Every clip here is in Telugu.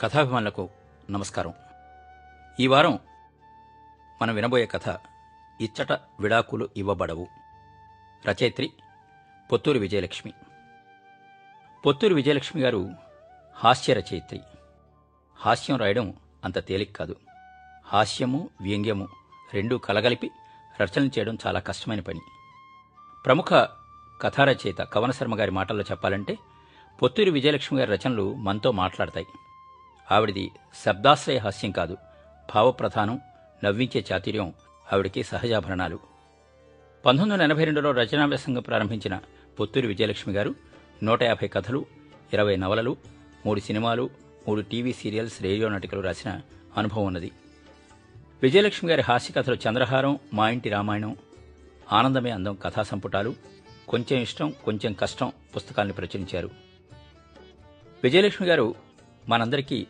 కథాభిమానులకు నమస్కారం. ఈ వారం మనం వినబోయే కథ ఇచ్చట విడాకులు ఇవ్వబడవు. రచయిత్రి పొత్తూరు విజయలక్ష్మి. పొత్తూరు విజయలక్ష్మి గారు హాస్య రచయిత్రి. హాస్యం రాయడం అంత తేలిక కాదు. హాస్యము వ్యంగ్యము రెండూ కలగలిపి రచనలు చేయడం చాలా కష్టమైన పని. ప్రముఖ కథారచయిత కవనశర్మ కవన శర్మ గారి మాటల్లో చెప్పాలంటే పొత్తూరి విజయలక్ష్మి గారి రచనలు మనతో మాట్లాడతాయి. ఆవిడిది శబ్దాశ్రయ హాస్యం కాదు. భావప్రధానం నవ్వించే చాతుర్యం ఆవిడికి సహజాభరణాలు. పంతొమ్మిది వందల ఎనభై రెండులో రచనా వ్యాసంగం ప్రారంభించిన పొత్తూరి విజయలక్ష్మి గారు నూట యాభై కథలు ఇరవై నవలలు మూడు సినిమాలు మూడు టీవీ సీరియల్స్ రేడియో నాటికలు రాసిన అనుభవం ఉన్నది. విజయలక్ష్మి గారి హాస్య కథలు చంద్రహారం మా ఇంటి రామాయణం ఆనందమే అందం కథా సంపుటాలు కొంచెం ఇష్టం కొంచెం కష్టం పుస్తకాల్ని ప్రచురించారు. విజయలక్ష్మి గారు మనందరికీ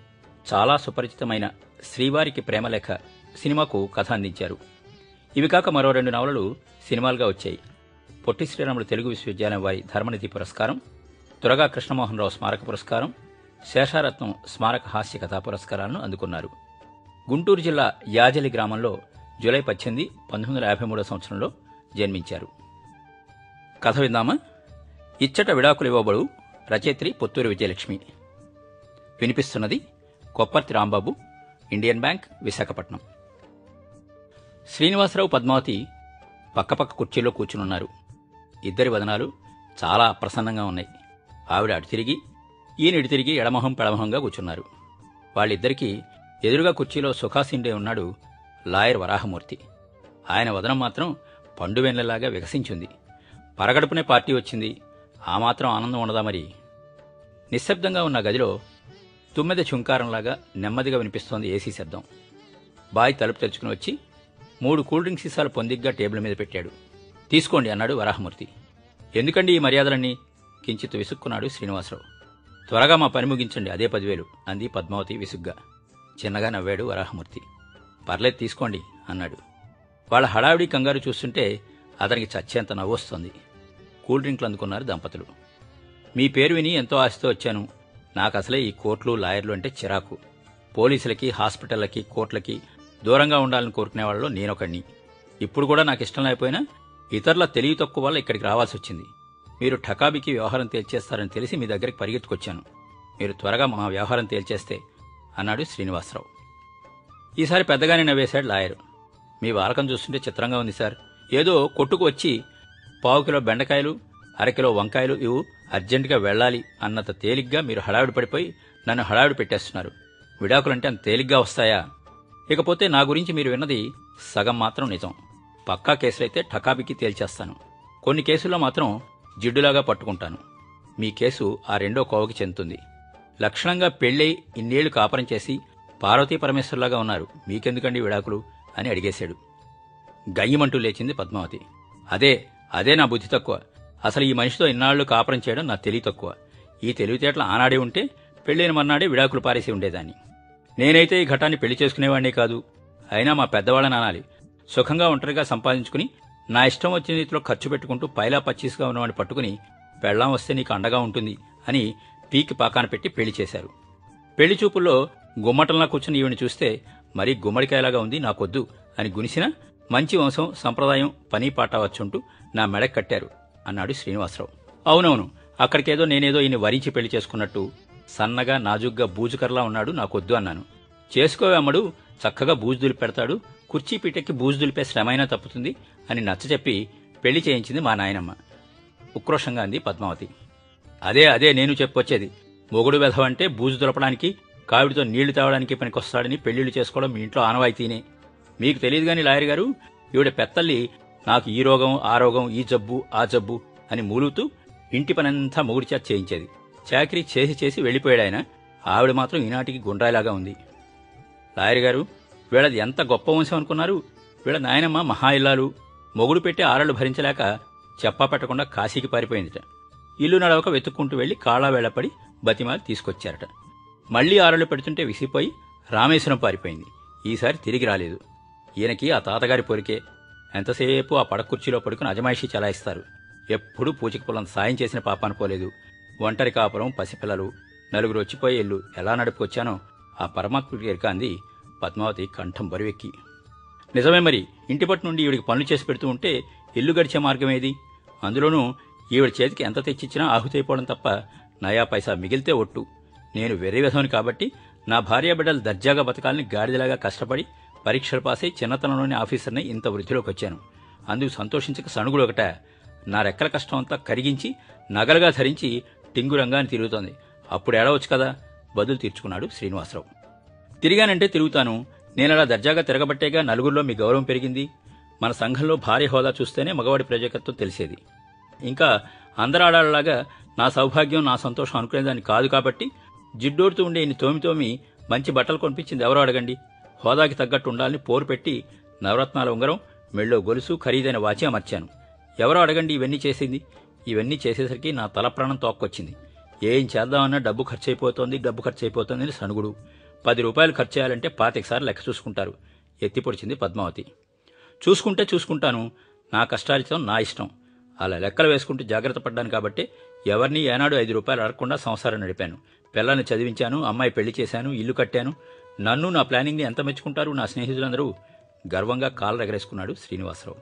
చాలా సుపరిచితమైన శ్రీవారికి ప్రేమలేఖ సినిమాకు కథ అందించారు. ఇవి కాక మరో రెండు నవలలు సినిమాలుగా వచ్చాయి. పొట్టి శ్రీరాములు తెలుగు విశ్వవిద్యాలయం వారి ధర్మనిధి పురస్కారం తురగా కృష్ణమోహన్ రావు స్మారక పురస్కారం శేషారత్నం స్మారక హాస్య కథా పురస్కారాలను అందుకున్నారు. గుంటూరు జిల్లా యాజలి గ్రామంలో జూలై పద్దెనిమిది పంతొమ్మిది వందల యాభై మూడో సంవత్సరంలో జన్మించారు. కథ విందామా? ఇచ్చట విడాకులు ఇవ్వబడు రచయిత్రి పొత్తూరు విజయలక్ష్మి. వినిపిస్తున్నది కొప్పర్తి రాంబాబు ఇండియన్ బ్యాంక్ విశాఖపట్నం. శ్రీనివాసరావు పద్మావతి పక్కపక్క కుర్చీలో కూర్చునున్నారు. ఇద్దరి వదనాలు చాలా అప్రసన్నంగా ఉన్నాయి. ఆవిడ అటు తిరిగి ఈయన ఇటు తిరిగి ఎడమొహం పెడమొహంగా కూర్చున్నారు. వాళ్ళిద్దరికీ ఎదురుగా కుర్చీలో సుఖాసిండే ఉన్నాడు లాయర్ వరాహమూర్తి. ఆయన వదనం మాత్రం పండువెన్నెలాగా వికసించింది. పరగడుపునే పార్టీ వచ్చింది. ఆ మాత్రం ఆనందం ఉండదా మరి? నిశ్శబ్దంగా ఉన్న గదిలో తుమ్మెద చుంకారంలాగా నెమ్మదిగా వినిపిస్తోంది ఏసీ శబ్దం. బాయ్ తలుపు తెరుచుకుని వచ్చి మూడు కూల్ డ్రింక్ సీసాలు పొందిగ్గా టేబుల్ మీద పెట్టాడు. తీసుకోండి అన్నాడు వరాహమూర్తి. ఎందుకండి ఈ మర్యాదలన్నీ? కించిత్ విసుక్కున్నాడు శ్రీనివాసరావు. త్వరగా మా పని ముగించండి అదే పదివేలు అంది పద్మావతి విసుగ్గా. చిన్నగా నవ్వాడు వరాహమూర్తి. పర్లేదు తీసుకోండి అన్నాడు. వాళ్ళ హడావిడి కంగారు చూస్తుంటే అతనికి చచ్చేంత నవ్వొస్తోంది. కూల్ డ్రింక్లు అందుకున్నారు దంపతులు. మీ పేరు విని ఎంతో ఆశతో వచ్చాను. నాకు అసలే ఈ కోర్టులు లాయర్లు అంటే చిరాకు. పోలీసులకి హాస్పిటళ్ళకి కోర్టులకి దూరంగా ఉండాలని కోరుకునే వాళ్ళలో నేనొకడిని. ఇప్పుడు కూడా నాకు ఇష్టం లేకపోయినా ఇతరుల తెలివి తక్కువ వల్ల ఇక్కడికి రావాల్సి వచ్చింది మీరు ఠకాబీకి వ్యవహారం తేల్చేస్తారని తెలిసి మీ దగ్గరికి పరిగెత్తుకొచ్చాను. మీరు త్వరగా మా వ్యవహారం తేల్చేస్తే అన్నాడు శ్రీనివాసరావు. ఈసారి పెద్దగానే నవ్వేశాడు లాయర్. మీ వాలకం చూస్తుంటే చిత్రంగా ఉంది సార్. ఏదో కొట్టుకు వచ్చి పావు కిలో బెండకాయలు అరకిలో వంకాయలు ఇవు అర్జెంటుగా వెళ్ళాలి అన్నంత తేలిగ్గా మీరు హడావిడి పడిపోయి నన్ను హడావిడి పెట్టేస్తున్నారు. విడాకులంటే అంత తేలిగ్గా వస్తాయా? ఇకపోతే నా గురించి మీరు విన్నది సగం మాత్రం నిజం. పక్కా కేసులైతే ఠకాబికి తేల్చేస్తాను. కొన్ని కేసుల్లో మాత్రం జిడ్డులాగా పట్టుకుంటాను. మీ కేసు ఆ రెండో కోవకి చెందుతుంది. లక్షణంగా పెళ్ళై ఇన్నేళ్ళు కాపురం చేసి పార్వతీ పరమేశ్వర్లాగా ఉన్నారు. మీకెందుకండి విడాకులు? అని అడిగేశాడు. గయ్యమంటూ లేచింది పద్మావతి. అదే అదే నా బుద్ధి తక్కువ. అసలు ఈ మనిషితో ఇన్నాళ్ళు కాపురం చేయడం నా తెలివి తక్కువ. ఈ తెలివితేటలు ఆనాడే ఉంటే పెళ్ళైన మర్నాడే విడాకులు పారేసి ఉండేదాన్ని. నేనైతే ఈ ఘటాన్ని పెళ్ళి చేసుకునేవాడినే కాదు. అయినా మా పెద్దవాళ్ళని అనాలి. సుఖంగా ఒంటరిగా సంపాదించుకుని నా ఇష్టం వచ్చిన రీతిలో ఖర్చు పెట్టుకుంటూ పైలా పచ్చీస్గా ఉన్నవాడిని పట్టుకుని పెళ్ళాం వస్తే నీకు అండగా ఉంటుంది అని పీకి పాకాన పెట్టి పెళ్ళి చేశారు. పెళ్ళి చూపుల్లో గుమ్మటంలా కూర్చుని ఈవిని చూస్తే మరీ గుమ్మడికాయలాగా ఉంది నాకొద్దు అని గునిసిన మంచి వంశం సంప్రదాయం పని పాట వచ్చుంటూ నా మెడ కట్టారు. అన్నాడు శ్రీనివాసరావు. అవునవును అక్కడికేదో నేనేదో ఈయన వరించి పెళ్ళి చేసుకున్నట్టు సన్నగా నాజుగ్గా బూజుకర్లా ఉన్నాడు నాకొద్దు అన్నాను. చేసుకోవే చక్కగా బూజు దులిపెడతాడు కుర్చీ పీటకి బూజు దులిపే శ్రమైనా తప్పుతుంది అని నచ్చచెప్పి పెళ్ళి చేయించింది మా నాయనమ్మ. ఉక్రోషంగా అంది పద్మావతి. అదే అదే నేను చెప్పొచ్చేది మొగుడు వెధవంటే బూజు దులపడానికి కావిడితో నీళ్ళు తాగడానికి పనికొస్తాడని పెళ్ళిళ్ళు చేసుకోవడం మీ ఇంట్లో ఆనవాయితీనే. మీకు తెలియదు గాని లాయర్ గారు ఈవిడ పెత్తల్లి నాకు ఈ రోగం ఆ రోగం ఈ జబ్బు ఆ జబ్బు అని మూలుతూ ఇంటి పనంతా మొగుడిచా చేయించేది. చాకరీ చేసి చేసి వెళ్ళిపోయాడు ఆయన. ఆవిడ మాత్రం ఈనాటికి గుండ్రాయిలాగా ఉంది. లాయర్ గారు వీళ్ళది ఎంత గొప్ప వంశం అనుకున్నారు? వీళ్ళ నాయనమ్మ మహా ఇల్లాలు. మొగుడు పెట్టి ఆరళ్ళు భరించలేక చెప్పా పెట్టకుండా కాశీకి పారిపోయిందిట. ఇల్లు నడవక వెతుక్కుంటూ వెళ్ళి కాళా వేళపడి బతిమాలు తీసుకొచ్చారట. మళ్ళీ ఆరళ్ళు పెడుతుంటే విసిపోయి రామేశ్వరం పారిపోయింది. ఈసారి తిరిగి రాలేదు. ఈయనకి ఆ తాతగారి పొరికే ఎంతసేపు ఆ పడకుర్చీలో పడుకుని అజమాయిషీ చలాయిస్తారు? ఎప్పుడూ పూచిక పొలం సాయం చేసిన పాప పోలేదు ఒంటరి కాపురం పసిపిల్లలు. నలుగురు వచ్చిపోయే ఇల్లు ఎలా నడుపుకొచ్చానో ఆ పరమాత్ముడికి ఎరక పద్మావతి కంఠం బరువెక్కి. నిజమే మరి ఇంటి పట్టు నుండి ఈవిడికి పనులు చేసి పెడుతూ ఉంటే ఇల్లు గడిచే మార్గం ఏది అందులోనూ ఈవిడ చేతికి ఎంత తెచ్చిచ్చినా ఆహుతైపోవడం తప్ప నయా పైసా మిగిలితే ఒట్టు. నేను వెర్రి విధవని కాబట్టి నా భార్య బిడ్డలు దర్జాగా బతకాలని గాడిదలాగా కష్టపడి పరీక్షలు పాసే చిన్నతనంలోని ఆఫీసర్ని ఇంత వృద్ధిలోకి వచ్చాను అందుకు సంతోషించక సణుగుడు ఒకట నా రెక్కల కష్టం అంతా కరిగించి నగలుగా ధరించి టింగు రంగాన్ని తిరుగుతోంది. అప్పుడు ఏడవచ్చు కదా? బదులు తీర్చుకున్నాడు శ్రీనివాసరావు. తిరిగానంటే తిరుగుతాను. నేనలా దర్జాగా తిరగబట్టేగా నలుగురిలో మీ గౌరవం పెరిగింది. మన సంఘంలో భార్య హోదా చూస్తేనే మగవాడి ప్రజాకత్వం తెలిసేది. ఇంకా అందరాడాలాగా నా సౌభాగ్యం నా సంతోషం అనుకునేదాన్ని కాదు కాబట్టి జిడ్డోడుతూ ఉండే ఇన్ని తోమి తోమి మంచి బట్టలు కొనిపించింది ఎవరో అడగండి. హోదాకి తగ్గట్టు ఉండాలని పోరు పెట్టి నవరత్నాల ఉంగరం మెళ్ళో గొలుసు ఖరీదైన వాచి అమర్చాను. ఎవరో అడగండి ఇవన్నీ చేసింది. ఇవన్నీ చేసేసరికి నా తల ప్రాణం తోక్కొచ్చింది. ఏం చేద్దామన్నా డబ్బు ఖర్చు అయిపోతుంది డబ్బు ఖర్చు అయిపోతుంది అని సనుగుడు పది రూపాయలు ఖర్చు చేయాలంటే పాతికసారి లెక్క చూసుకుంటారు. ఎత్తిపొడిచింది పద్మావతి. చూసుకుంటే చూసుకుంటాను. నా కష్టార్జితం నా ఇష్టం. అలా లెక్కలు వేసుకుంటూ జాగ్రత్త పడ్డాను కాబట్టి ఎవరిని ఏనాడు ఐదు రూపాయలు అడగకుండా సంసారం నడిపాను. పిల్లల్ని చదివించాను అమ్మాయి పెళ్ళి చేశాను ఇల్లు కట్టాను. నన్ను నా ప్లానింగ్ని ఎంత మెచ్చుకుంటారు నా స్నేహితులందరూ గర్వంగా కాళ్ళు ఎగరేసుకున్నాడు శ్రీనివాసరావు.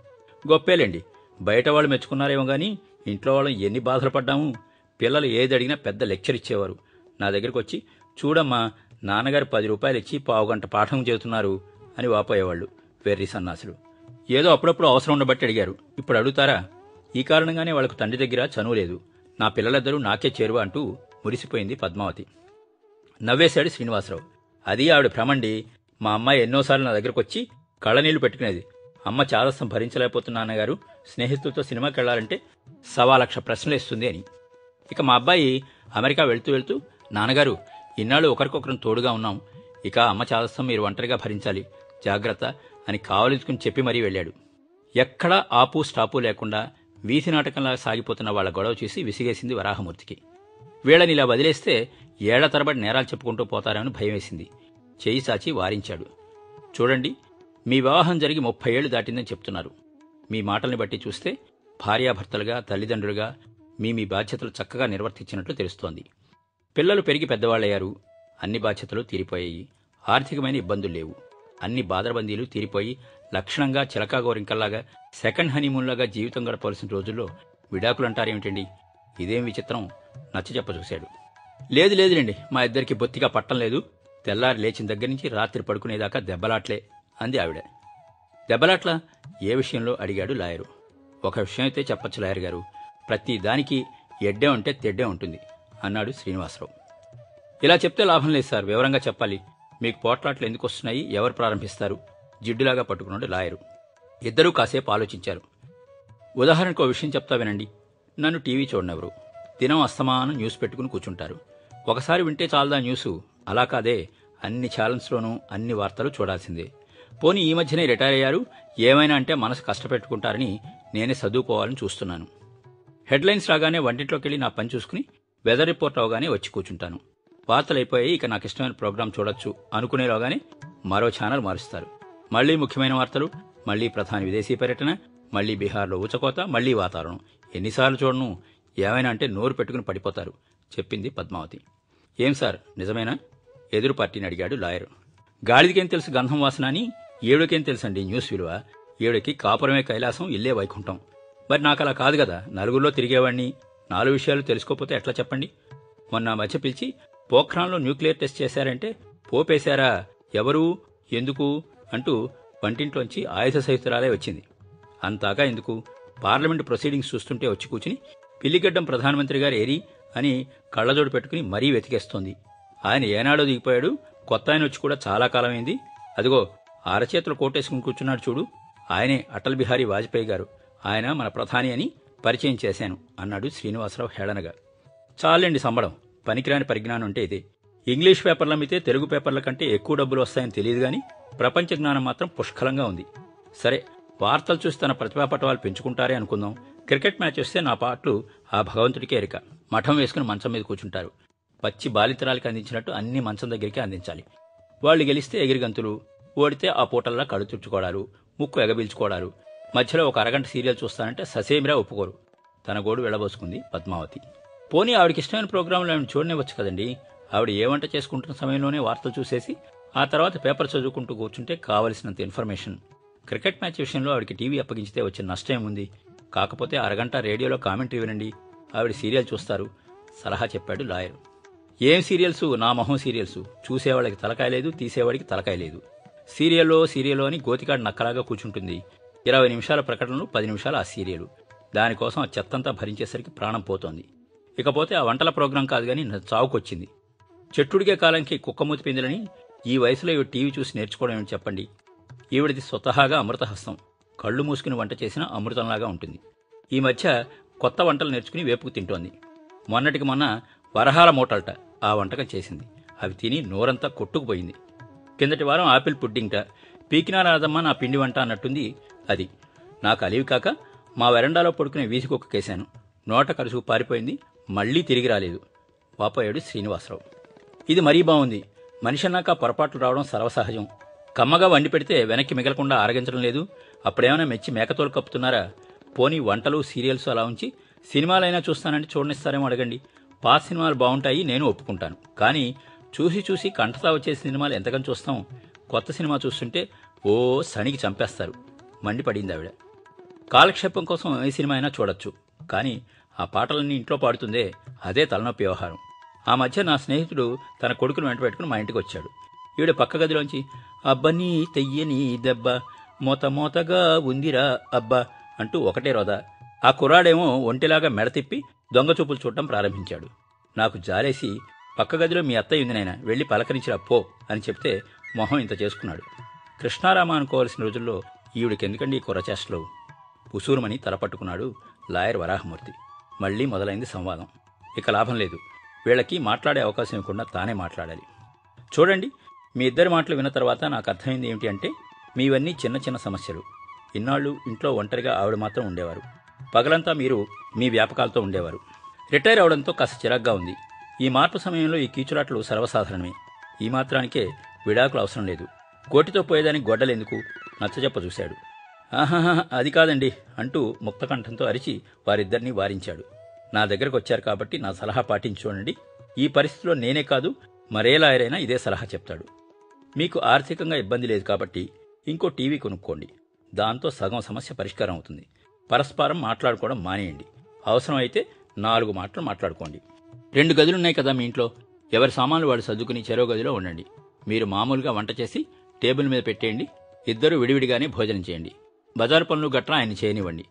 గొప్పేలేండి. బయట వాళ్ళు మెచ్చుకున్నారేమో కానీ ఇంట్లో వాళ్ళం ఎన్ని బాధలు పడ్డాము. పిల్లలు ఏది అడిగినా పెద్ద లెక్చర్ ఇచ్చేవారు. నా దగ్గరికి వచ్చి చూడమ్మా నాన్నగారు పది రూపాయలు ఇచ్చి పావుగంట పాఠం చేస్తున్నారు అని వాపోయేవాళ్ళు వెర్రి సన్నాసులు. ఏదో అప్పుడప్పుడు అవసరం ఉండబట్టి అడిగారు. ఇప్పుడు అడుగుతారా? ఈ కారణంగానే వాళ్ళకు తండ్రి దగ్గర చనువు లేదు. నా పిల్లలిద్దరూ నాకే చేరువ అంటూ మురిసిపోయింది పద్మావతి. నవ్వేశాడు శ్రీనివాసరావు. అది ఆవిడ భ్రమండి. మా అమ్మాయి ఎన్నోసార్లు నా దగ్గరకు వచ్చి కళ్ళనీళ్ళు పెట్టుకునేది. అమ్మ చాదస్తం భరించలేకపోతున్నా నాన్నగారు స్నేహితులతో సినిమాకి వెళ్ళాలంటే సవా లక్ష ప్రశ్నలు ఇస్తుంది అని. ఇక మా అబ్బాయి అమెరికా వెళ్తూ వెళ్తూ నాన్నగారు ఇన్నాళ్ళు ఒకరికొకరం తోడుగా ఉన్నాం. ఇక అమ్మ చాదస్తం మీరు ఒంటరిగా భరించాలి. జాగ్రత్త అని కావలించుకుని చెప్పి మరీ వెళ్ళాడు. ఎక్కడా ఆపు స్టాపు లేకుండా వీధి నాటకంలా సాగిపోతున్న వాళ్ళ గొడవ చూసి విసిగేసింది వరాహమూర్తికి. వీళ్ళని ఇలా వదిలేస్తే ఏళ్ళ తరబడి నేరాలు చెప్పుకుంటూ పోతారేమని భయం వేసింది చేయి సాచి వారించాడు. చూడండి మీ వివాహం జరిగి ముప్పై ఏళ్ళు దాటిందని చెప్తున్నారు. మీ మాటల్ని బట్టి చూస్తే భార్యాభర్తలుగా తల్లిదండ్రులుగా మీ మీ బాధ్యతలు చక్కగా నిర్వర్తించినట్లు తెలుస్తోంది. పిల్లలు పెరిగి పెద్దవాళ్ళయ్యారు. అన్ని బాధ్యతలు తీరిపోయాయి. ఆర్థికమైన ఇబ్బందులు లేవు. అన్ని బాధరబందీలు తీరిపోయి లక్షణంగా చిలకాగోరింకల్లాగా సెకండ్ హనీమూన్లాగా జీవితం గడపవలసిన రోజుల్లో విడాకులంటారేమిటండి? ఇదేం విచిత్రం? నచ్చ చెప్ప చూశాడు. లేదు లేదులేండి మా ఇద్దరికి బొత్తిగా పట్టం లేదు. తెల్లారి లేచిన దగ్గర నుంచి రాత్రి పడుకునేదాకా దెబ్బలాట్లే అంది ఆవిడ. దెబ్బలాట్ల? ఏ విషయంలో? అడిగాడు లాయరు. ఒక విషయం అయితే చెప్పచ్చు లాయర్ గారు. ప్రతి దానికి ఎడ్డే ఉంటే తెడ్డే ఉంటుంది అన్నాడు శ్రీనివాసరావు. ఇలా చెప్తే లాభం లేదు సార్ వివరంగా చెప్పాలి. మీకు పోట్లాట్లు ఎందుకు వస్తున్నాయి? ఎవరు ప్రారంభిస్తారు? జిడ్డులాగా పట్టుకున్నాడు లాయరు. ఇద్దరూ కాసేపు ఆలోచించారు. ఉదాహరణకు ఒక విషయం చెప్తా వినండి. నన్ను టీవీ చూడనెవరు దినం అస్తమానం న్యూస్ పెట్టుకుని కూర్చుంటారు. ఒకసారి వింటే చాలదా న్యూసు. అలా కాదే అన్ని ఛానల్స్లోనూ అన్ని వార్తలు చూడాల్సిందే. పోనీ ఈ మధ్యనే రిటైర్ అయ్యారు ఏమైనా అంటే మనసు కష్టపెట్టుకుంటారని నేనే చదువుకోవాలని చూస్తున్నాను. హెడ్లైన్స్ రాగానే వంటింట్లోకి వెళ్ళి నా పని చూసుకుని వెదర్ రిపోర్ట్ అవగానే వచ్చి కూర్చుంటాను. వార్తలు అయిపోయాయి ఇక నాకు ఇష్టమైన ప్రోగ్రాం చూడొచ్చు అనుకునేలోగానే మరో ఛానల్ మారుస్తారు. మళ్ళీ ముఖ్యమైన వార్తలు మళ్ళీ ప్రధాని విదేశీ పర్యటన మళ్ళీ బీహార్లో ఊచకోత మళ్ళీ వాతావరణం. ఎన్నిసార్లు చూడను ఏమైనా అంటే నోరు పెట్టుకుని పడిపోతారు చెప్పింది పద్మావతి. ఏం సార్? నిజమేనా? ఎదురు పార్టీని అడిగాడు లాయర్. గాడిదికేం తెలుసు గంధం వాసన అని? ఏడుకేం తెలుసండి న్యూస్ విలువ? ఏడుకి కాపురమే కైలాసం ఇల్లే వైకుంఠం. మరి నాకు అలా కాదు కదా? నలుగురిలో తిరిగేవాణ్ణి. నాలుగు విషయాలు తెలుసుకోకపోతే ఎట్లా చెప్పండి? మొన్న మధ్య పిలిచి పోఖ్రాన్లో న్యూక్లియర్ టెస్ట్ చేశారంటే పోపేశారా? ఎవరు? ఎందుకు? అంటూ వంటింట్లోంచి ఆయుధ సహితురాలే వచ్చింది. అంతాగా ఎందుకు? పార్లమెంట్ ప్రొసీడింగ్స్ చూస్తుంటే వచ్చి కూర్చుని పిల్లిగడ్డం ప్రధానమంత్రి గారు ఏరి అని కళ్ళజోడు పెట్టుకుని మరీ వెతికేస్తోంది. ఆయన ఏనాడో దిగిపోయాడు. కొత్త ఆయన వచ్చి కూడా చాలా కాలమైంది. అదిగో అరచేతులు కోటేసుకుని కూర్చున్నాడు చూడు. ఆయనే అటల్ బిహారీ వాజ్పేయి గారు. ఆయన మన ప్రధాని అని పరిచయం చేశాను అన్నాడు శ్రీనివాసరావు హేళనగా. చాలండి సంబడం పనికిరాని పరిజ్ఞానం అంటే ఇదే. ఇంగ్లీష్ పేపర్లు అమ్మితే తెలుగు పేపర్ల కంటే ఎక్కువ డబ్బులు వస్తాయని తెలియదు గాని ప్రపంచ జ్ఞానం మాత్రం పుష్కలంగా ఉంది. సరే వార్తలు చూసి తన ప్రతిభా పటవాలు పెంచుకుంటారే అనుకుందాం. క్రికెట్ మ్యాచ్ వస్తే నా పాటలు ఆ భగవంతుడికే ఎరిక. మఠం వేసుకుని మంచం మీద కూర్చుంటారు. పచ్చి బాలితరాలకి అందించినట్టు అన్ని మంచం దగ్గరికి అందించాలి. వాళ్ళు గెలిస్తే ఎగిరిగంతులు ఓడితే ఆ పూటల్లా కడు తుడుచుకోవడాలు ముక్కు ఎగబీల్చుకోవడాలు మధ్యలో ఒక అరగంట సీరియల్ చూస్తానంటే ససేమిరా ఒప్పుకోరు. తన గోడు వెళ్ళబోసుకుంది పద్మావతి. పోనీ ఆవిడకి ఇష్టమైన ప్రోగ్రాంలు ఆవిడ చూడనివ్వచ్చు కదండి. ఆవిడ ఏ వంట చేసుకుంటున్న సమయంలోనే వార్తలు చూసేసి ఆ తర్వాత పేపర్ చదువుకుంటూ కూర్చుంటే కావలసినంత ఇన్ఫర్మేషన్. క్రికెట్ మ్యాచ్ విషయంలో ఆవిడకి టీవీ అప్పగించితే వచ్చే నష్టం ఏముంది? కాకపోతే అరగంట రేడియోలో కామెంటరీ వినండి. ఆవిడ సీరియల్ చూస్తారు. సలహా చెప్పాడు లాయర్. ఏం సీరియల్స్? నా మొహం సీరియల్స్. చూసేవాళ్ళకి తలకాయ లేదు తీసేవాడికి తలకాయ లేదు. సీరియల్లో సీరియల్లో అని గోతికాడు నక్కలాగా కూర్చుంటుంది. ఇరవై నిమిషాల ప్రకటనలు పది నిమిషాలు ఆ సీరియలు. దానికోసం ఆ చెత్తంతా భరించేసరికి ప్రాణం పోతోంది. ఇకపోతే ఆ వంటల ప్రోగ్రాం కాదు కానీ చావుకొచ్చింది. చెట్టుడికే కాలంకి కుక్కమూతి పిందులని ఈ వయసులో ఇవి టీవీ చూసి నేర్చుకోవడం ఏమిటి చెప్పండి? ఈవిడిది స్వతహాగా అమృతహస్తం. కళ్ళు మూసుకుని వంట చేసిన అమృతంలాగా ఉంటుంది. ఈ మధ్య కొత్త వంటలు నేర్చుకుని వేపుకు తింటోంది. మొన్నటికి మొన్న వరహాల మూటల్ట ఆ వంటకం చేసింది. అవి తిని నోరంతా కొట్టుకుపోయింది. కిందటి వారం ఆపిల్ పుడ్డింగ్ట. పీకినా రాదమ్మా నా పిండి వంట అన్నట్టుంది అది. నాకు అలివి కాక మా వెరండాలో పడుకునే వీసికొక్కకేశాను నోట కరుసుకు పారిపోయింది. మళ్ళీ తిరిగి రాలేదు. వాపోయాడు శ్రీనివాసరావు. ఇది మరీ బాగుంది మనిషన్నాక పొరపాట్లు రావడం సర్వసహజం. కమ్మగా వండి పెడితే వెనక్కి మిగలకుండా ఆరగించడం లేదు. అప్పుడేమైనా మెచ్చి మేకతోలు కప్పుతున్నారా? పోనీ వంటలు సీరియల్స్ అలా ఉంచి సినిమాలైనా చూస్తానంటే చూడనిస్తారేమో అడగండి. పాత సినిమాలు బాగుంటాయి నేను ఒప్పుకుంటాను. కానీ చూసి చూసి కంఠతా వచ్చే సినిమాలు ఎంతకని చూస్తాం? కొత్త సినిమా చూస్తుంటే ఓ సణికి చంపేస్తారు. మండిపడింది ఆవిడ. కాలక్షేపం కోసం ఏ సినిమా అయినా చూడొచ్చు. కానీ ఆ పాటలన్నీ ఇంట్లో పాడుతుందే అదే తలనొప్పి వ్యవహారం. ఆ మధ్య నా స్నేహితుడు తన కొడుకును వెంట పెట్టుకుని మా ఇంటికి వచ్చాడు. ఈవిడ పక్క గదిలోంచి అబ్బని తెయ్యని దెబ్బ మోత మోతగా ఉందిరా అబ్బా అంటూ ఒకటే రోదా ఆ కుర్రాడేమో ఒంటిలాగా మెడ తిప్పి చూడటం ప్రారంభించాడు. నాకు జాలేసి పక్క గదిలో మీ అత్తయ్య ఉంది నాయన వెళ్ళి పలకరించిరా పో అని చెప్తే మొహం ఇంత చేసుకున్నాడు. కృష్ణారామ అనుకోవాల్సిన రోజుల్లో ఈవిడికెందుకండి ఈ కుర్రచేష్టలు ఉసూరుమని తలపట్టుకున్నాడు లాయర్ వరాహమూర్తి. మళ్ళీ మొదలైంది సంవాదం. ఇక లాభం లేదు. వీళ్ళకి మాట్లాడే అవకాశం ఇవ్వకుండా తానే మాట్లాడాలి. చూడండి మీ ఇద్దరి మాటలు విన్న తర్వాత నాకు అర్థమైంది ఏమిటి అంటే మీవన్నీ చిన్న చిన్న సమస్యలు. ఇన్నాళ్ళు ఇంట్లో ఒంటరిగా ఆవిడ మాత్రం ఉండేవారు. పగలంతా మీరు మీ వ్యాపకాలతో ఉండేవారు. రిటైర్ అవడంతో కాస్త చిరాగ్గా ఉంది. ఈ మార్పు సమయంలో ఈ కీచులాట్లు సర్వసాధారణమే. ఈ మాత్రానికే విడాకులు అవసరం లేదు. గోటితో పోయేదానికి గొడ్డలెందుకు నచ్చజెప్ప చూశాడు. ఆహాహా అది కాదండి అంటూ ముక్తకంఠంతో అరిచి వారిద్దరినీ వారించాడు. నా దగ్గరకు వచ్చారు కాబట్టి నా సలహా పాటించుకోండి ఈ పరిస్థితిలో నేనే కాదు మరే లాయరైనా ఇదే సలహా చెప్తాడు. మీకు ఆర్థికంగా ఇబ్బంది లేదు కాబట్టి ఇంకో టీవీ కొనుక్కోండి. దాంతో సగం సమస్య పరిష్కారం అవుతుంది. పరస్పరం మాట్లాడుకోవడం మానేయండి. అవసరం అయితే నాలుగు మాటలు మాట్లాడుకోండి. రెండు గదులున్నాయి కదా మీ ఇంట్లో. ఎవరి సామాన్లు వాడు సర్దుకుని చెరో గదిలో ఉండండి. మీరు మామూలుగా వంట చేసి టేబుల్ మీద పెట్టేయండి. ఇద్దరు విడివిడిగానే భోజనం చేయండి. బజారు పనులు గట్రా ఆయన చేయనివ్వండి.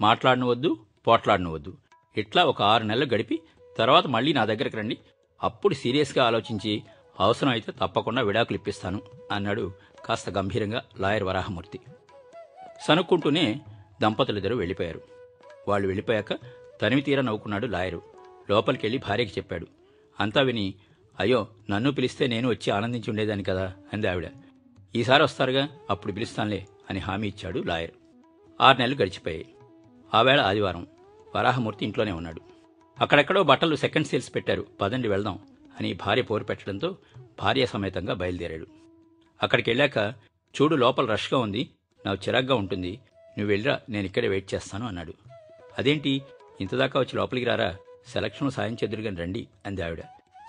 మాట్లాడనవద్దు పోట్లాడనవద్దు. ఇట్లా ఒక ఆరు నెలలు గడిపి తర్వాత మళ్ళీ నా దగ్గరికి రండి. అప్పుడు సీరియస్గా ఆలోచించి అవసరం అయితే తప్పకుండా విడాకులు ఇప్పిస్తాను అన్నాడు కాస్త గంభీరంగా లాయర్ వరాహమూర్తి. సనుక్కుంటూనే దంపతులిద్దరూ వెళ్ళిపోయారు. వాళ్ళు వెళ్ళిపోయాక తనివి తీర నవ్వుకున్నాడు లాయరు. లోపలికెళ్ళి భార్యకి చెప్పాడు. అంతా విని అయ్యో నన్ను పిలిస్తే నేను వచ్చి ఆనందించి ఉండేదాన్ని కదా అంది ఆవిడ. ఈసారి వస్తారుగా అప్పుడు పిలుస్తానులే అని హామీ ఇచ్చాడు లాయర్. ఆరు నెలలు గడిచిపోయాయి. ఆవేళ ఆదివారం. వరాహమూర్తి ఇంట్లోనే ఉన్నాడు. అక్కడెక్కడో బట్టలు సెకండ్ సేల్స్ పెట్టారు. పదండి వెళ్దాం అని భార్య పోరు పెట్టడంతో భార్య సమేతంగా బయలుదేరాడు. అక్కడికి వెళ్ళాక చూడు లోపల రష్గా ఉంది. నాకు చిరాగ్గా ఉంటుంది. నువ్వు వెళ్ళిరా నేను ఇక్కడే వెయిట్ చేస్తాను అన్నాడు. అదేంటి? ఇంతదాకా వచ్చి లోపలికి రారా? సెలక్షన్ సాయం చెదురుగాని రండి అంది ఆవిడ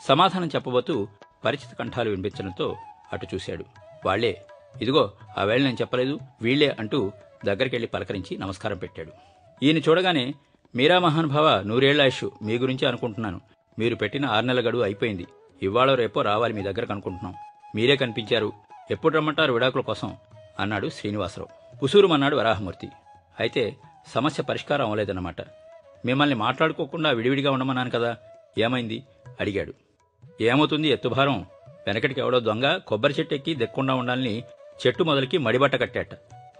సమాధానం చెప్పబోతూ పరిచిత కంఠాలు వినిపించడంతో అటు చూశాడు. వాళ్ళే ఇదిగో ఆ వేళ నేను చెప్పలేదు వీళ్ళే అంటూ దగ్గరికెళ్ళి పలకరించి నమస్కారం పెట్టాడు. ఈయన చూడగానే మీరా మహానుభావ నూరేళ్ళాయుష్ మీ గురించి అనుకుంటున్నాను. మీరు పెట్టిన ఆరు నెలల గడువు అయిపోయింది. ఇవాళ రేపో రావాలి మీ దగ్గరకు అనుకుంటున్నాం. మీరే కనిపించారు. ఎప్పుడు రమ్మంటారు విడాకుల కోసం? అన్నాడు శ్రీనివాసరావు. ఉసూరుమన్నాడు వరాహమూర్తి. అయితే సమస్య పరిష్కారం అవ్వలేదన్నమాట. మిమ్మల్ని మాట్లాడుకోకుండా విడివిడిగా ఉండమన్నాను కదా. ఏమైంది? అడిగాడు. ఏమవుతుంది? ఎత్తుభారం వెనకటికి ఎవడో దొంగ కొబ్బరి చెట్టు ఎక్కి దెక్కుండా ఉండాలని చెట్టు మొదలకి మడిబట్ట కట్టాట.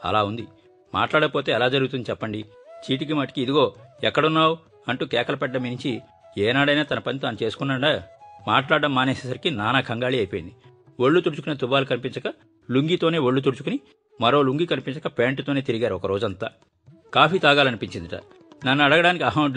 అలా ఉంది. మాట్లాడకపోతే ఎలా జరుగుతుంది చెప్పండి. చీటికి మటికి ఇదిగో ఎక్కడున్నావు? అంటూ కేకలు పెట్టడం మించి ఏనాడైనా తన పని తాను చేసుకున్నాడా? మాట్లాడడం మానేసేసరికి నానా కంగాళి అయిపోయింది. ఒళ్ళు తుడుచుకునే తువ్వాలు కనిపించక లుంగితోనే ఒళ్ళు తుడుచుకుని మరో లుంగి కనిపించక ప్యాంటుతోనే తిరిగారు ఒక రోజంతా. కాఫీ తాగాలనిపించిందిట. నన్ను అడగడానికి అహం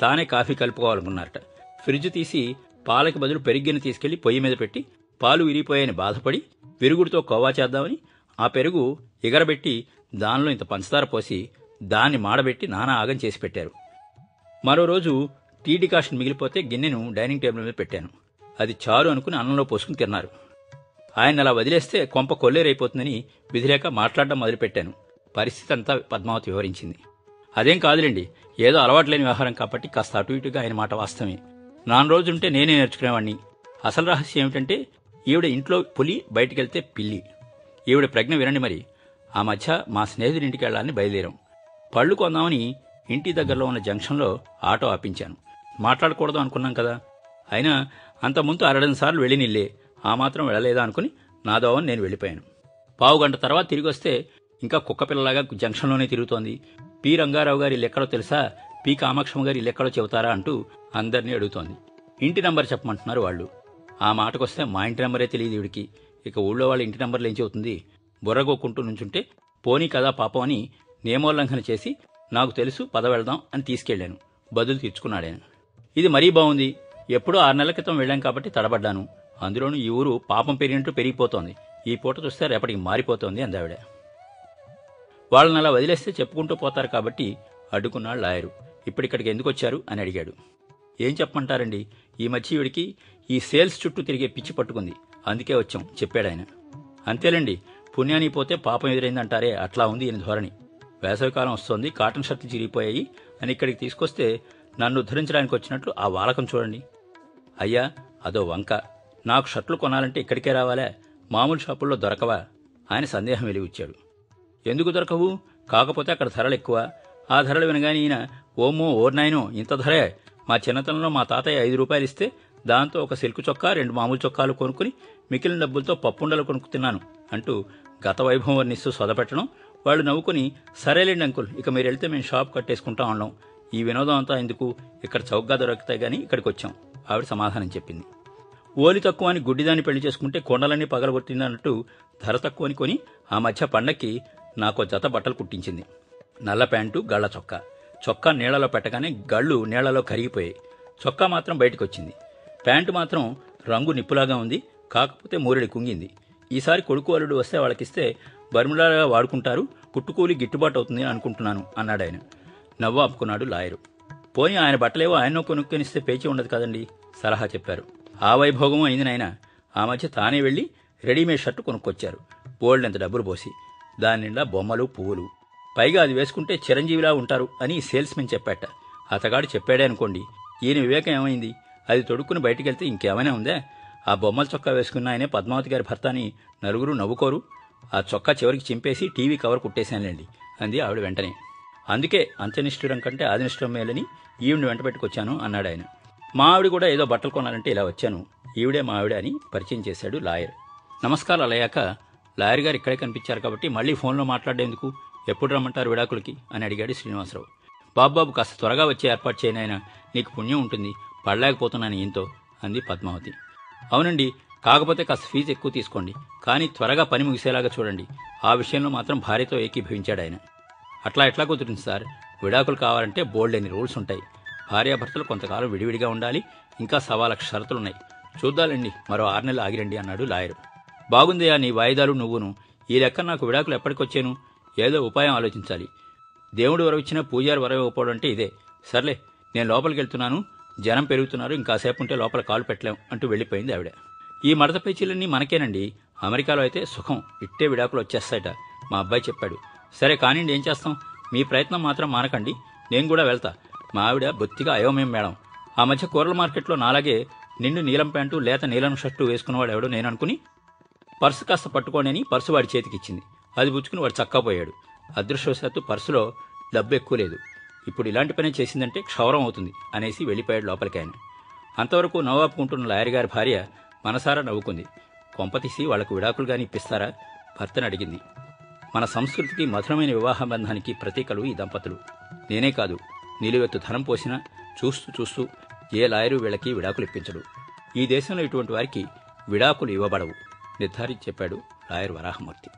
తానే కాఫీ కలుపుకోవాలనుకున్నారట. ఫ్రిడ్జ్ తీసి పాలకి బదులు పెరిగిన తీసుకెళ్ళి పొయ్యి మీద పెట్టి పాలు విరిగిపోయాయని బాధపడి పెరుగుడితో కోవా చేద్దామని ఆ పెరుగు ఎగరబెట్టి దానిలో ఇంత పంచదార పోసి దాన్ని మాడబెట్టి నానా ఆగం చేసి పెట్టారు. మరో రోజు టీ డికాషన్ మిగిలిపోతే గిన్నెను డైనింగ్ టేబుల్ మీద పెట్టాను. అది చారు అనుకుని అన్నంలో పోసుకుని తిన్నారు. ఆయన అలా వదిలేస్తే కొంప కొల్లేరైపోతుందని విధిలేక మాట్లాడడం మొదలుపెట్టాను. పరిస్థితి అంతా పద్మావతి వివరించింది. అదేం కాదులేండి ఏదో అలవాట్లేని వ్యవహారం కాబట్టి కాస్త అటు ఇటుగా ఆయన మాట వాస్తవమే. నాన్న రోజుంటే నేనే నేర్చుకునేవాణ్ణి. అసలు రహస్యం ఏమిటంటే ఈవిడ ఇంట్లో పులి బయటికెళ్తే పిల్లి. ఈవిడ ప్రజ్ఞ వినండి మరి. ఆ మధ్య మా స్నేహితుడి ఇంటికి వెళ్ళాలని బయలుదేరాం. పళ్ళు కొందామని ఇంటి దగ్గరలో ఉన్న జంక్షన్లో ఆటో ఆపించాను. మాట్లాడకూడదు అనుకున్నాం కదా. అయినా అంత ముందు అరడని సార్లు వెళ్ళి నిల్లే ఆ మాత్రం వెళ్ళలేదా అనుకుని నా దోవని నేను వెళ్ళిపోయాను. పావు గంట తర్వాత తిరిగి వస్తే ఇంకా కుక్క పిల్లలాగా జంక్షన్లోనే తిరుగుతోంది. పి. రంగారావు గారి లెక్కడో తెలుసా? పి. కామాక్షమ్మ గారి లెక్కడో చెబుతారా అంటూ అందరినీ అడుగుతోంది. ఇంటి నంబర్ చెప్పమంటున్నారు వాళ్ళు. ఆ మాటకొస్తే మా ఇంటి నంబరే తెలియదు ఇవిడికి ఇక ఊళ్ళో వాళ్ళ ఇంటి నంబర్లు ఏం చెబుతుంది? బుర్రగోకుంటూ నుంచుంటే పోనీ కదా పాపం అని నియమోల్లంఘన చేసి నాకు తెలుసు పద వెళ్దాం అని తీసుకెళ్ళాను బదులు తీర్చుకున్నాడాను ఇది మరీ బాగుంది. ఎప్పుడో ఆరు నెలల క్రితం వెళ్ళాం కాబట్టి తడబడ్డాను. అందులోనూ ఈ ఊరు పాపం పెరిగినట్టు పెరిగిపోతోంది. ఈ పూట చూస్తే రేపటికి మారిపోతోంది అందావిడ. వాళ్ళని అలా వదిలేస్తే చెప్పుకుంటూ పోతారు కాబట్టి అడ్డుకున్నాడు లాయరు. ఇప్పటిక్కడికి ఎందుకు వచ్చారు అని అడిగాడు. ఏం చెప్పమంటారండి? ఈ మధ్య ఈవిడికి ఈ సేల్స్ చుట్టూ తిరిగే పిచ్చి పట్టుకుంది. అందుకే వచ్చాం చెప్పాడాయన అంతేలేండి పుణ్యానికి పోతే పాపం ఎదురైందంటారే అట్లా ఉంది ఈయన ధోరణి. వేసవికాలం వస్తోంది కాటన్ షర్ట్లు చిరిగిపోయాయి అని ఇక్కడికి తీసుకొస్తే నన్ను ఉద్ధరించడానికి వచ్చినట్లు ఆ వాలకం చూడండి. అయ్యా అదో వంక. నాకు షర్ట్లు కొనాలంటే ఇక్కడికే రావాలా? మామూలు షాపుల్లో దొరకవా? ఆయన సందేహం వెలిగిచ్చాడు ఎందుకు దొరకవు? కాకపోతే అక్కడ ధరలు ఎక్కువ. ఆ ధరలు వినగానే ఈయన ఓమో ఓర్నాయనో ఇంత ధరే. మా చిన్నతనంలో మా తాతయ్య ఐదు రూపాయలు ఇస్తే దాంతో ఒక సిల్క్ చొక్కా రెండు మామూలు చొక్కాలు కొనుక్కుని మిగిలిన డబ్బులతో పప్పుండలు కొనుక్కుతున్నాను అంటూ గత వైభవం వర్ణిస్తూ సొదపెట్టడం వాళ్ళు నవ్వుకుని సరేలేండి అంకుల్ ఇక మీరు వెళ్తే మేము షాప్ కట్టేసుకుంటా ఉన్నాం ఈ వినోదం అంతా ఎందుకు? ఇక్కడ చౌకగా దొరుకుతాయి కానీ ఇక్కడికి వచ్చాం ఆవిడ సమాధానం చెప్పింది. ఓలి తక్కువ అని గుడ్డిదాన్ని పెళ్ళి చేసుకుంటే కొండలన్నీ పగలగొట్టింది అన్నట్టు ధర తక్కువ అని కొని ఆ మధ్య పండక్కి నాకు జత బట్టలు కుట్టించింది. నల్ల ప్యాంటు గళ్ళ చొక్కా. చొక్కా నీళ్ళలో పెట్టగానే గళ్ళు నీళ్ళలో కరిగిపోయాయి. చొక్కా మాత్రం బయటకు వచ్చింది ప్యాంటు మాత్రం రంగు నిప్పులాగా ఉంది కాకపోతే మూరెడి కుంగింది. ఈసారి కొడుకు అల్లుడు వస్తే వాళ్ళకిస్తే బర్ములాగా వాడుకుంటారు కుట్టుకూలి గిట్టుబాటు అవుతుంది అనుకుంటున్నాను అన్నాడు ఆయన. నవ్వు ఆపుకున్నాడు లాయరు. పోయి ఆయన బట్టలేవో ఆయన కొనుక్కొనిస్తే పేచి ఉండదు కదండి సలహా చెప్పారు. ఆ వైభోగమూ అయింది నాయన. ఆ మధ్య తానే వెళ్ళి రెడీమేడ్ షర్టు కొనుక్కొచ్చారు. బోల్డెంత డబ్బులు పోసి. దాని నిండా బొమ్మలు పువ్వులు. పైగా అది వేసుకుంటే చిరంజీవిలా ఉంటారు అని సేల్స్మెన్ చెప్పాట. అతగాడు చెప్పాడే అనుకోండి. ఈయన వివేకం ఏమైంది? అది తొడుక్కుని బయటికెళ్తే ఇంకేమైనా ఉందా? ఆ బొమ్మల చొక్కా వేసుకున్న ఆయనే పద్మావతి గారి భర్త అని నలుగురు నవ్వుకోరు. ఆ చొక్కా చివరికి చింపేసి టీవీ కవర్ కుట్టేశానులేండి అంది ఆవిడ వెంటనే. అందుకే అంత్యనిష్ఠురం కంటే ఆదినిష్ఠురం మేలని ఈవిని వెంట పెట్టుకొచ్చాను అన్నాడు ఆయన మా ఆవిడ కూడా ఏదో బట్టలు కొనాలంటే ఇలా వచ్చాను. ఈవిడే మా ఆవిడ అని పరిచయం చేశాడు లాయర్. నమస్కారాలు అయ్యాక లాయర్ గారు ఇక్కడే కనిపించారు కాబట్టి మళ్ళీ ఫోన్లో మాట్లాడేందుకు? ఎప్పుడు రమ్మంటారు విడాకులకి? అని అడిగాడు శ్రీనివాసరావు. బాబ్బాబు కాస్త త్వరగా వచ్చే ఏర్పాటు చేయనైనా నీకు పుణ్యం ఉంటుంది. పడలేకపోతున్నాను ఏంతో? అంది పద్మావతి. అవునండి కాకపోతే కాస్త ఫీజు ఎక్కువ తీసుకోండి. కానీ త్వరగా పని ముగిసేలాగా చూడండి. ఆ విషయంలో మాత్రం భార్యతో ఏకీభవించాడు ఆయన. అట్లా ఎట్లా కుదురుతుంది సార్? విడాకులు కావాలంటే బోల్డ్ అని రూల్స్ ఉంటాయి. భార్యాభర్తలు కొంతకాలం విడివిడిగా ఉండాలి. ఇంకా సవా లక్ష షరతులున్నాయి. చూద్దాలండి మరో ఆరు నెలలు ఆగిరండి అన్నాడు లాయరు. బాగుందయ్యా నీ వాయిదాలు నువ్వును. ఈ లెక్క నాకు విడాకులు ఎప్పటికొచ్చాను? ఏదో ఉపాయం ఆలోచించాలి. దేవుడు వరవిచ్చిన పూజారి వరం అంటే ఇదే. సర్లే నేను లోపలికి వెళ్తున్నాను. జనం పెరుగుతున్నారు ఇంకాసేపు ఉంటే లోపల కాలు పెట్టలేం అంటూ వెళ్ళిపోయింది ఆవిడ. ఈ మడత పేచీలన్నీ మనకేనండి. అమెరికాలో అయితే సుఖం ఇట్టే విడాకులు వచ్చేస్తాయట మా అబ్బాయి చెప్పాడు. సరే కానివ్వండి ఏం చేస్తాం? మీ ప్రయత్నం మాత్రం మానకండి. నేను కూడా వెళ్తా. మా ఆవిడ బొత్తిగా అయోమయం మేడం. ఆ మధ్య కూరల మార్కెట్లో నాలాగే నిండు నీలం ప్యాంటు లేత నీలం షర్టు వేసుకున్నవాడు ఎవడో నేను అనుకుని పర్సు కాస్త పట్టుకోనని పర్సు వాడి చేతికిచ్చింది. అది పుచ్చుకుని వాడు చక్కపోయాడు. అదృష్టవశాత్తు పర్సులో డబ్బు ఎక్కువ లేదు. ఇప్పుడు ఇలాంటి పని చేసిందంటే క్షౌరం అవుతుంది అనేసి వెళ్ళిపోయాడు లోపలికి ఆయన. అంతవరకు నవ్వాపుకుంటున్న లాయర్ గారి భార్య మనసారా నవ్వుకుంది. కొంపతీసి వాళ్ళకు విడాకులు గాని ఇప్పిస్తారా? భర్తను అడిగింది. మన సంస్కృతికి మధురమైన వివాహ బంధానికి ప్రతీకలు ఈ దంపతులు. నేనే కాదు నిలువెత్తు ధనం పోసినా చూస్తూ చూస్తూ ఏ లాయరు వీళ్ళకి విడాకులు ఇప్పించడు. ఈ దేశంలో ఇటువంటి వారికి విడాకులు ఇవ్వబడవు నిర్ధారించి చెప్పాడు లాయర్ వరాహమూర్తి.